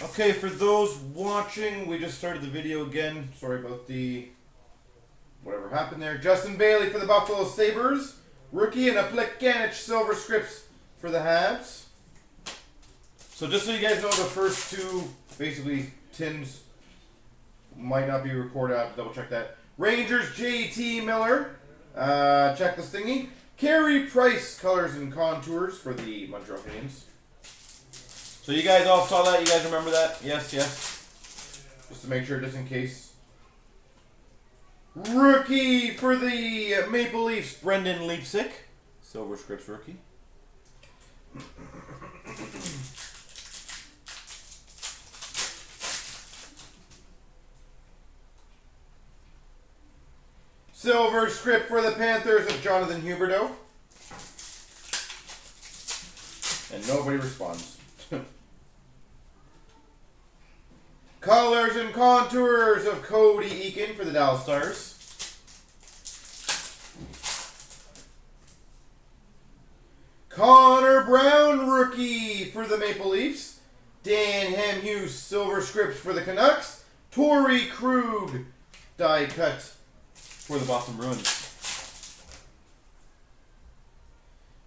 Okay, for those watching, we just started the video again. Sorry about the whatever happened there. Justin Bailey for the Buffalo Sabres. Rookie and a Plekanec silver scripts for the Habs. So just so you guys know, the first two basically tins might not be recorded. I have to double check that. Rangers JT Miller. Uh, check the thingy. Carey Price colors and contours for the Montreal Canadiens. So you guys all saw that? You guys remember that? Yes, yes. Just to make sure, just in case. Rookie for the Maple Leafs, Brendan Leipsic. Silver Scripts rookie. Silver script for the Panthers of Jonathan Huberdeau. And nobody responds. Colors and contours of Cody Eakin for the Dallas Stars. Connor Brown, rookie for the Maple Leafs. Dan Hamhuis, silver script for the Canucks. Torey Krug, die cut for the Boston Bruins.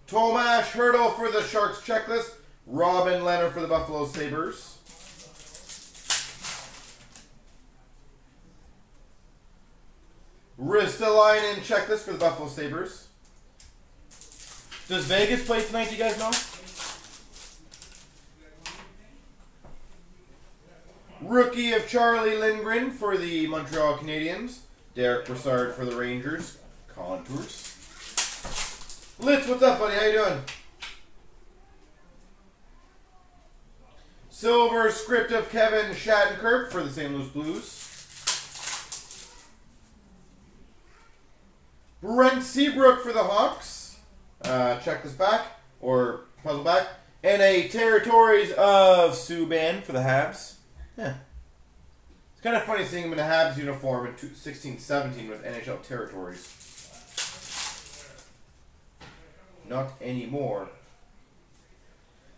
Tomas Hertl for the Sharks checklist. Robin Lehner for the Buffalo Sabres. Ristolainen checklist for the Buffalo Sabres. Does Vegas play tonight, do you guys know? Rookie of Charlie Lindgren for the Montreal Canadiens. Derek Brassard for the Rangers. Contours. Litz, what's up, buddy? How you doing? Silver script of Kevin Shattenkirk for the St. Louis Blues. Brent Seabrook for the Hawks. Uh, check this back, or puzzle back. And a Territories of Subban for the Habs. Yeah. It's kind of funny seeing him in a Habs uniform in 16-17 with NHL Territories. Not anymore.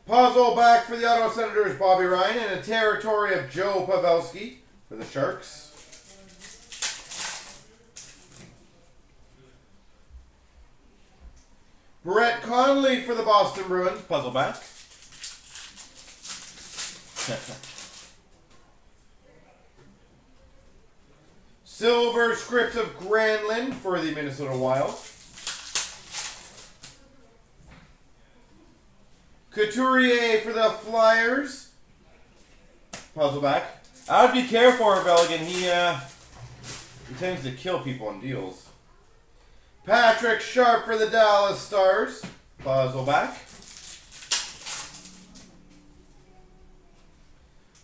Puzzle back for the Ottawa Senators, Bobby Ryan, and a territory of Joe Pavelski for the Sharks. Brett Connolly for the Boston Bruins, puzzle back. Silver script of Granlund for the Minnesota Wild. Couturier for the Flyers. Puzzle back. I would be careful, Belligan. He uh, he tends to kill people on deals. Patrick Sharp for the Dallas Stars. Puzzle back.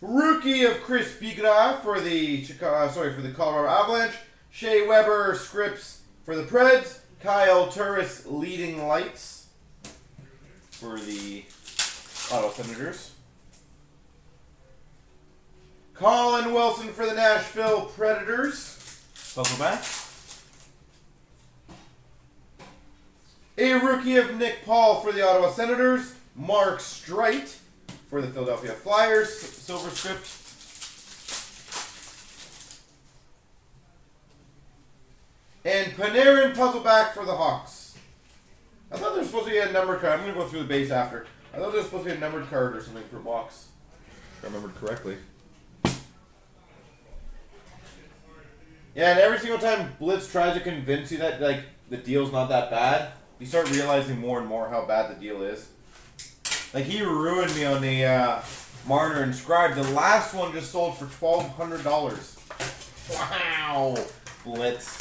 Rookie of Chris Bigras for the Chicago, uh, sorry for the Colorado Avalanche. Shea Weber scripts for the Preds. Kyle Turris leading lights for the Ottawa Senators. Colin Wilson for the Nashville Predators. Puzzle back. A rookie of Nick Paul for the Ottawa Senators. Mark Streit for the Philadelphia Flyers. Silver script. And Panarin puzzle back for the Hawks. I thought there was supposed to be a numbered card. I'm going to go through the base after. I thought there was supposed to be a numbered card or something per box. If I remembered correctly. Yeah, and every single time Blitz tries to convince you that like the deal's not that bad, you start realizing more and more how bad the deal is. Like he ruined me on the uh, Marner Inscribed. The last one just sold for twelve hundred dollars. Wow, Blitz.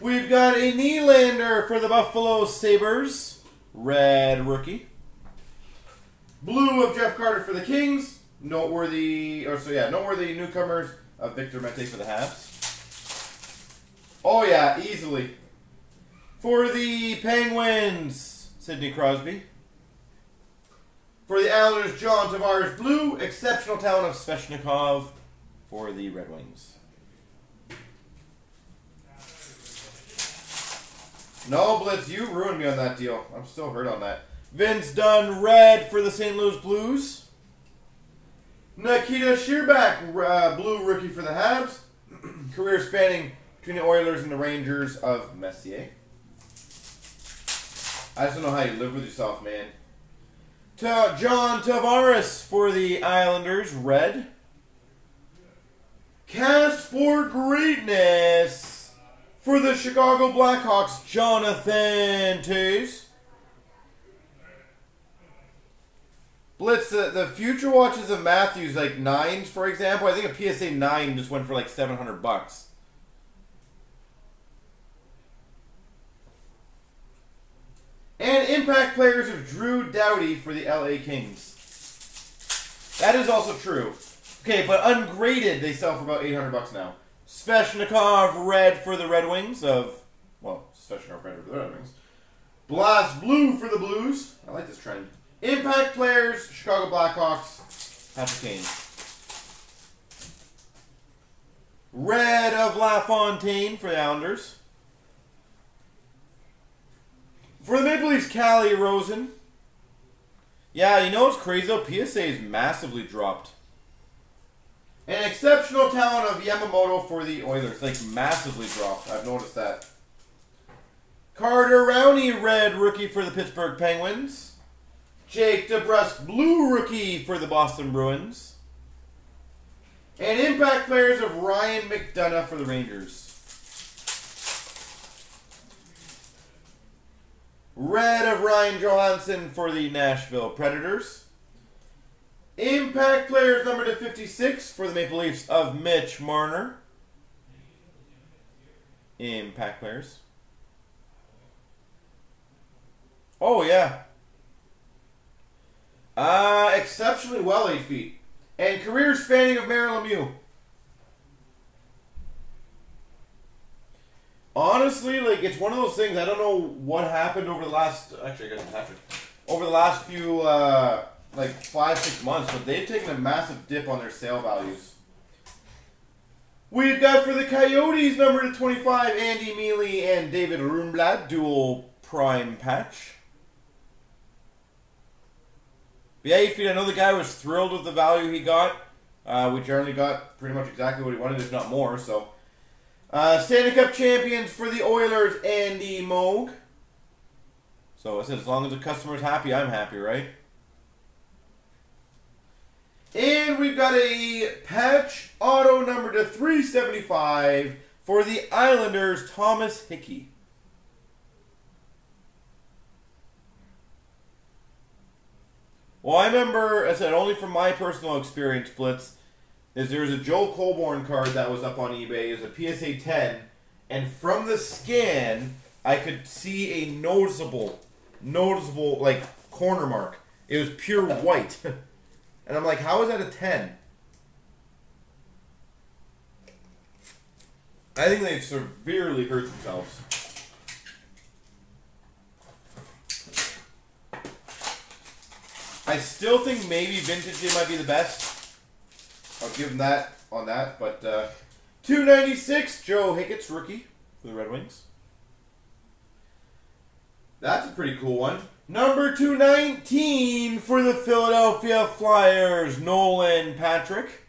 We've got a Nylander for the Buffalo Sabres. Red rookie. Blue of Jeff Carter for the Kings. Noteworthy, or so yeah, noteworthy newcomers of Victor Mete for the Habs. Oh yeah, easily. For the Penguins, Sidney Crosby. For the Islanders, John Tavares Blue. Exceptional talent of Svechnikov for the Red Wings. No, Blitz, you ruined me on that deal. I'm still hurt on that. Vince Dunn, red for the St. Louis Blues. Nikita Scherbak, uh, blue rookie for the Habs. Career spanning between the Oilers and the Rangers of Messier. I just don't know how you live with yourself, man. John Tavares for the Islanders, red. Cast for greatness for the Chicago Blackhawks, Jonathan Toews. Blitz, the, the future watches of Matthews, like nines, for example. I think a PSA 9 just went for like 700 bucks. And impact players of Drew Doughty for the LA Kings. That is also true. Okay, but ungraded, they sell for about 800 bucks now. Svechnikov red for the Red Wings of, well, Svechnikov red for the Red Wings. Blast blue for the Blues. I like this trend. Impact players, Chicago Blackhawks, Patrick Kane. Red of LaFontaine for the Islanders. For the Maple Leafs, Calle Rosen. Yeah, you know what's crazy though? PSA is massively dropped. An exceptional talent of Yamamoto for the Oilers. Like, massively dropped. I've noticed that. Carter Rowney, red rookie for the Pittsburgh Penguins. Jake DeBrusk, blue rookie for the Boston Bruins. And impact players of Ryan McDonagh for the Rangers. Red of Ryan Johansen for the Nashville Predators. Impact players number to 56 for the Maple Leafs of Mitch Marner. Impact players. Oh, yeah. Uh, exceptionally well, 8 feet. And career spanning of Mario Lemieux. Honestly, like, it's one of those things, I don't know what happened over the last, actually, I guess it happened over the last few, uh, like, five, six months, but they've taken a massive dip on their sale values. We've got for the Coyotes, number to 25, Andy Miele and David Rundblad, dual prime patch. But yeah, feet. I know the guy was thrilled with the value he got. Uh, we generally got pretty much exactly what he wanted, if not more. So, uh, Stanley Cup champions for the Oilers, Andy Moog. So I said, as long as the customer's happy, I'm happy, right? And we've got a patch auto number to 375 for the Islanders, Thomas Hickey. Well, I remember, I said, only from my personal experience, Blitz, is there was a Joel Colborne card that was up on eBay. Was a PSA 10. And from the scan, I could see a noticeable, noticeable, like, corner mark. It was pure white. and I'm like, how is that a 10? I think they've severely hurt themselves. I still think maybe Vintage Day might be the best. I'll give him that on that. But uh, 296, Joe Hicketts rookie for the Red Wings. That's a pretty cool one. Number 219 for the Philadelphia Flyers, Nolan Patrick.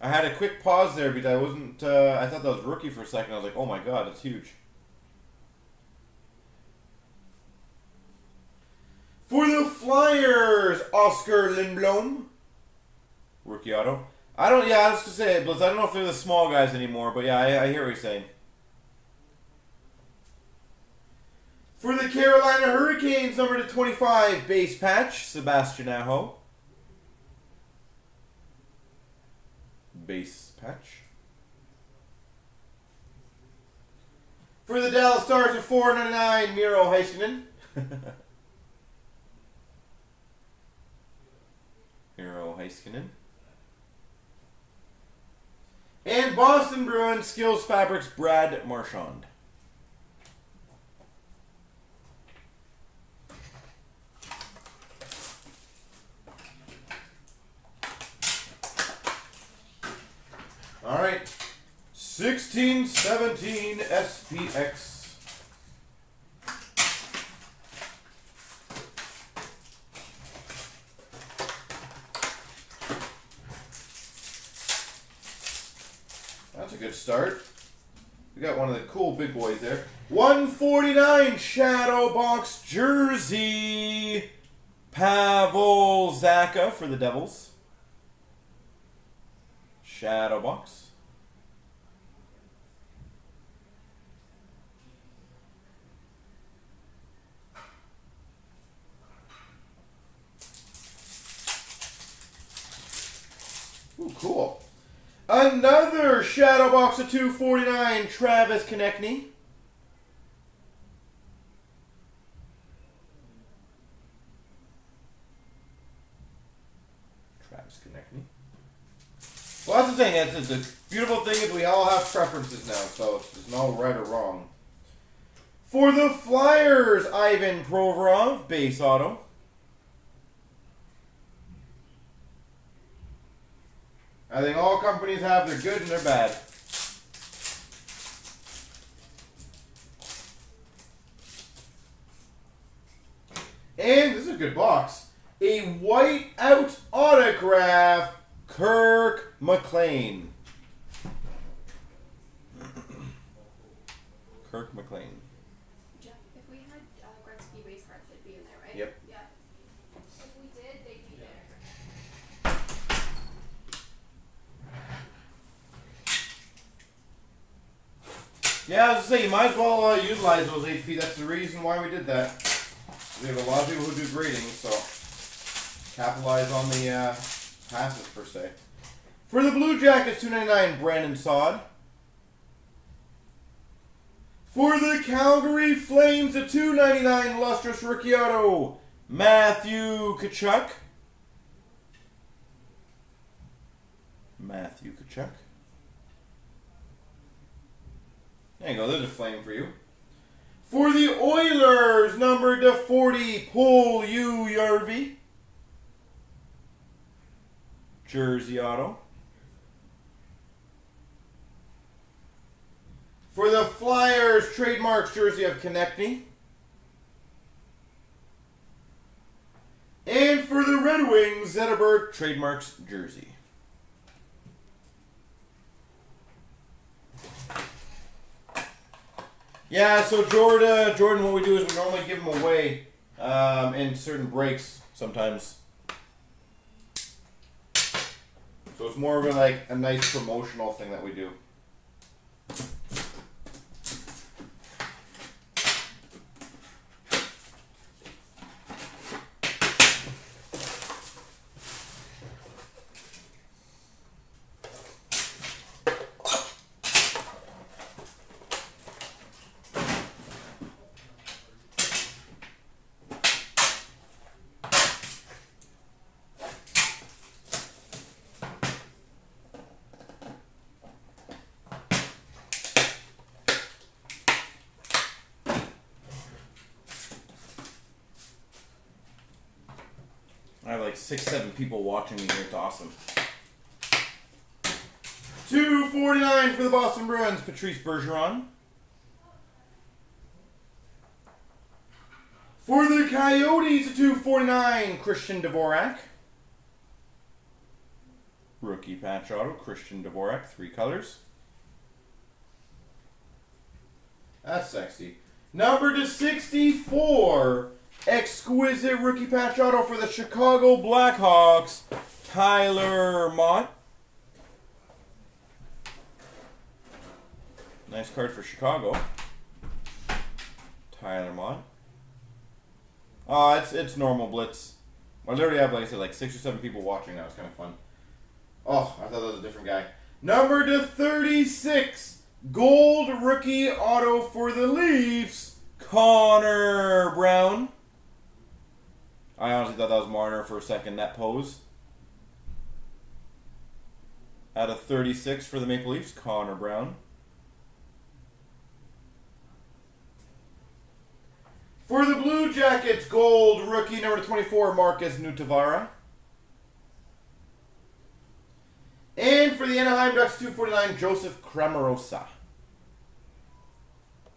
I had a quick pause there because I wasn't, uh, I thought that was rookie for a second. I was like, oh my god, that's huge. For the Flyers, Oskar Lindblom. Rookie auto. I don't, yeah, I was to say, Blitz, I don't know if they're the small guys anymore, but yeah, I, I hear what you're saying. For the Carolina Hurricanes, number to 25, base patch, Sebastian Aho. Base patch. For the Dallas Stars, of 499, Miro Heiskanen. Miro Heiskanen. And Boston Bruins Skills Fabrics Brad Marchand. All right. 1617 SPX. good start. We got one of the cool big boys there. 149 Shadow Box Jersey. Pavel Zacha for the Devils. Shadow Box. Ooh, cool. Another Shadow Box of 249, Travis Konecny. Travis Konecny. Well, that's the thing. That's the beautiful thing is we all have preferences now, so there's no right or wrong. For the Flyers, Ivan Provorov, base auto. I think all companies have their good and their bad. And this is a good box. A white out autograph, Kirk McLean. Kirk McLean. Jeff, if we had uh, Gretzky base cards, they'd be in there, right? Yep. Yeah. If we did, they'd be there. Yeah, I was you might as well uh, utilize those HP. That's the reason why we did that. We have a lot of people who do grading, so capitalize on the uh, passes per se. For the Blue Jackets, two ninety nine, Brandon Saad. For the Calgary Flames, a two ninety nine lustrous rookie auto, Matthew Tkachuk. Matthew Tkachuk. There you go. There's a flame for you. For the Oilers, number to 40, Puljujarvi. Jersey Auto. For the Flyers, trademarks jersey of Konecny. And for the Red Wings, Zetterberg, trademarks jersey. Yeah, so Jordan, Jordan, what we do is we normally give them away um, in certain breaks sometimes. So it's more of a, like a nice promotional thing that we do. I have like six, seven people watching me here. It's awesome. 249 for the Boston Bruins, Patrice Bergeron. For the Coyotes, a 249, Christian Dvorak. Rookie patch auto, Christian Dvorak, three colors. That's sexy. Number to 64, exquisite rookie patch auto for the Chicago Blackhawks, Tyler Motte. Nice card for Chicago. Tyler Motte. Oh, it's it's normal blitz. I literally have like I said like six or seven people watching That was kind of fun. Oh, I thought that was a different guy. Number to thirty-six, gold rookie auto for the Leafs, Connor Brown. I honestly thought that was Marner for a second. That pose. Out of 36 for the Maple Leafs, Connor Brown. For the Blue Jackets, gold rookie number 24, Markus Nutivaara. And for the Anaheim Ducks, 249, Joseph Cramarossa.